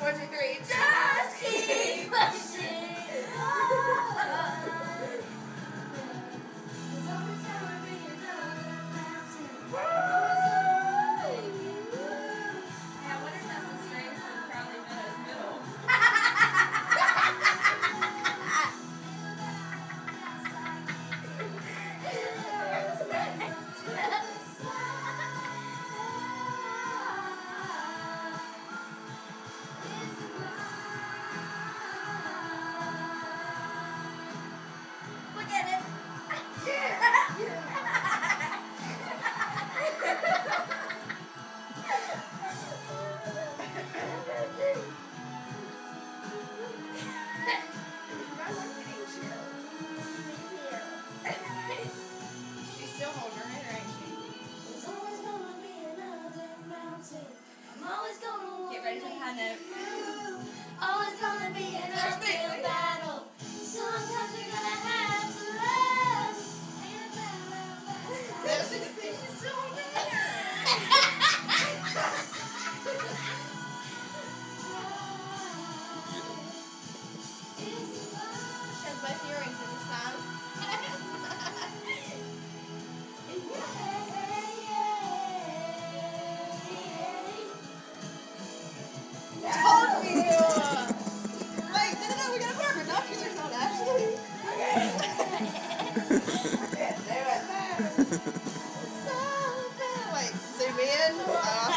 One, two, three. Just I know. Oh, it's gonna be an uphill battle. Sometimes you're gonna have to love. She's so bad. friends.